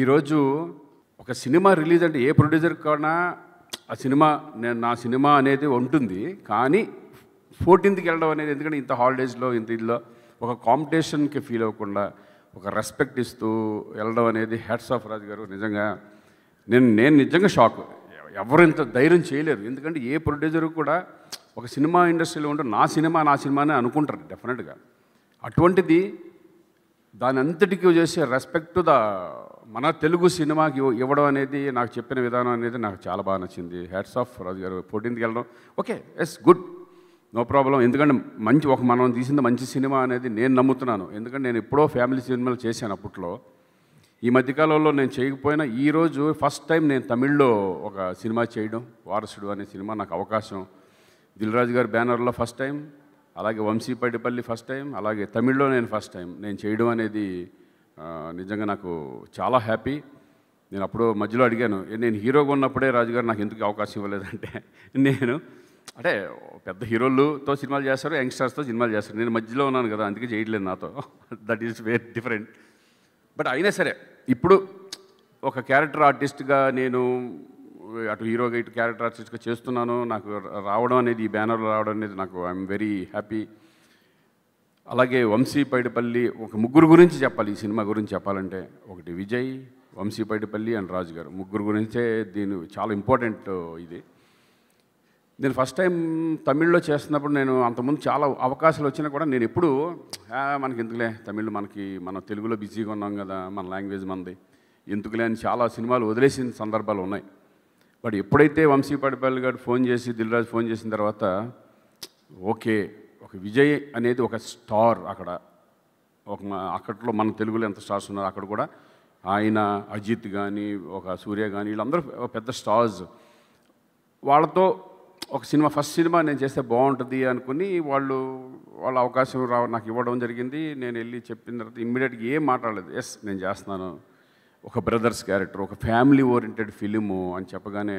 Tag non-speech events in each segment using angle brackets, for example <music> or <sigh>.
ఈరోజు ఒక cinema release అంటే ఏ ప్రొడ్యూసర్ కన్నా ఆ సినిమా నేను నా సినిమా అనేది ఉంటుంది కానీ ఫోర్టీన్త్కి వెళ్ళడం అనేది ఎందుకంటే ఇంత హాలిడేస్లో ఇంత ఇదిలో ఒక కాంపిటీషన్కి ఫీల్ అవ్వకుండా ఒక రెస్పెక్ట్ ఇస్తూ వెళ్ళడం అనేది హెడ్స్ ఆఫ్ రాజు గారు నిజంగా నేను నేను నిజంగా షాక్. ఎవరు ఇంత ధైర్యం చేయలేరు. ఎందుకంటే ఏ ప్రొడ్యూసర్ కూడా ఒక సినిమా ఇండస్ట్రీలో ఉంటే నా సినిమా నా సినిమానే అనుకుంటారు డెఫినెట్గా. అటువంటిది దాని అంతటికి చేసే రెస్పెక్ట్ ద మన తెలుగు సినిమాకి ఇవ్వడం అనేది నాకు చెప్పిన విధానం అనేది నాకు చాలా బాగా నచ్చింది. హ్యాట్స్ ఆఫ్ రాజు గారు. ఫోర్టీన్త్కి వెళ్ళడం. Okay yes good no problem ఎందుకంటే మంచి ఒక మనం తీసింది మంచి సినిమా అనేది నేను నమ్ముతున్నాను. ఎందుకంటే నేను ఎప్పుడో ఫ్యామిలీ సినిమాలు చేశాను అప్పట్లో. ఈ మధ్యకాలంలో నేను చేయకపోయినా ఈరోజు ఫస్ట్ టైం నేను తమిళ్ళో ఒక సినిమా చేయడం. వారసుడు అనే సినిమా నాకు అవకాశం. దిల్రాజు గారి బ్యానర్లో ఫస్ట్ టైం అలాగే వంశీపడిపల్లి ఫస్ట్ టైం అలాగే తమిళ్ళో నేను ఫస్ట్ టైం నేను చేయడం అనేది నిజంగా నాకు చాలా హ్యాపీ నేను అప్పుడు మధ్యలో అడిగాను నేను హీరోగా ఉన్నప్పుడే రాజుగారు నాకు ఎందుకు అవకాశం ఇవ్వలేదంటే? <laughs> నేను అంటే పెద్ద హీరోలతో సినిమాలు చేస్తారు యంగ్స్టర్స్తో సినిమాలు చేస్తారు. నేను మధ్యలో ఉన్నాను కదా అందుకే చేయట్లేదు నాతో. That is very different but అయినా సరే ఇప్పుడు ఒక క్యారెక్టర్ ఆర్టిస్ట్గా నేను అటు హీరోగా ఇటు క్యారెక్టర్ ఆర్టిస్ట్గా చేస్తున్నాను. నాకు రావడం అనేది ఈ బ్యానర్లో రావడం అనేది నాకు ఐఎమ్ వెరీ హ్యాపీ అలాగే వంశీ పైడిపల్లి ఒక ముగ్గురు గురించి చెప్పాలి. ఈ సినిమా గురించి చెప్పాలంటే ఒకటి విజయ్ వంశీ పైడిపల్లి అండ్ రాజు గారు. ముగ్గురు గురించే దీని చాలా ఇంపార్టెంట్ ఇది. నేను ఫస్ట్ టైం తమిళ్ళో చేస్తున్నప్పుడు నేను అంతకుముందు చాలా అవకాశాలు వచ్చినా కూడా నేను ఎప్పుడు మనకి ఎందుకులే తమిళ్ మనకి మన తెలుగులో బిజీగా ఉన్నాం కదా మన లాంగ్వేజ్ మనది. ఎందుకులే అని చాలా సినిమాలు వదిలేసిన సందర్భాలు ఉన్నాయి. బట్ ఎప్పుడైతే వంశీ పడిపల్లి గారు ఫోన్ చేసి దిల్రాజు ఫోన్ చేసిన తర్వాత ఓకే ఒక విజయ్ అనేది ఒక స్టార్ అక్కడ. ఒక అక్కట్లో మన తెలుగులో ఎంత స్టార్స్ ఉన్నారు అక్కడ కూడా ఆయన అజిత్ కానీ ఒక సూర్య కానీ వీళ్ళందరూ ఒక పెద్ద స్టార్స్. వాళ్ళతో ఒక సినిమా ఫస్ట్ సినిమా నేను చేస్తే బాగుంటుంది అనుకుని వాళ్ళు వాళ్ళ అవకాశం రా నాకు ఇవ్వడం జరిగింది. నేను వెళ్ళి చెప్పిన తర్వాత ఇమ్మీడియట్గా ఏం మాట్లాడలేదు. ఎస్ నేను చేస్తున్నాను. ఒక బ్రదర్స్ క్యారెక్టర్ ఒక ఫ్యామిలీ ఓరియంటెడ్ ఫిలిము అని చెప్పగానే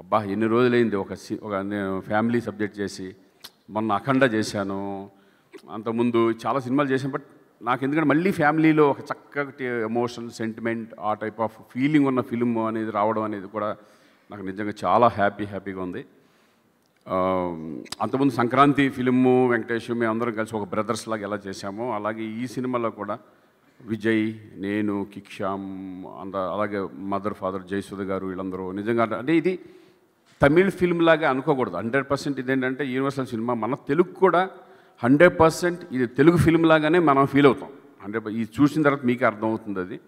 అబ్బా ఎన్ని రోజులైంది ఒక సి ఒక నేను ఫ్యామిలీ సబ్జెక్ట్ చేసి మొన్న అఖండ చేశాను. అంతకుముందు చాలా సినిమాలు చేశాను బట్ నాకు ఎందుకంటే మళ్ళీ ఫ్యామిలీలో ఒక చక్కటి ఎమోషన్ సెంటిమెంట్ ఆ టైప్ ఆఫ్ ఫీలింగ్ ఉన్న ఫిలిం అనేది రావడం అనేది కూడా నాకు నిజంగా చాలా హ్యాపీ హ్యాపీగా ఉంది. అంతకుముందు సంక్రాంతి ఫిలిము వెంకటేష్ మేము అందరం కలిసి ఒక బ్రదర్స్ లాగా ఎలా చేశామో అలాగే ఈ సినిమాలో కూడా విజయ్ నేను కిక్షామ్ అంద అలాగే మదర్ ఫాదర్ జయసుధ గారు వీళ్ళందరూ నిజంగా అంటే ఇది తమిళ్ ఫిల్మ్ లాగా అనుకోకూడదు. హండ్రెడ్ పర్సెంట్ ఇదేంటంటే యూనివర్సల్ సినిమా. మన తెలుగు కూడా హండ్రెడ్ పర్సెంట్ ఇది తెలుగు ఫిల్మ్ లాగానే మనం ఫీల్ అవుతాం. హండ్రెడ్ ఇది చూసిన తర్వాత మీకు అర్థమవుతుంది అది.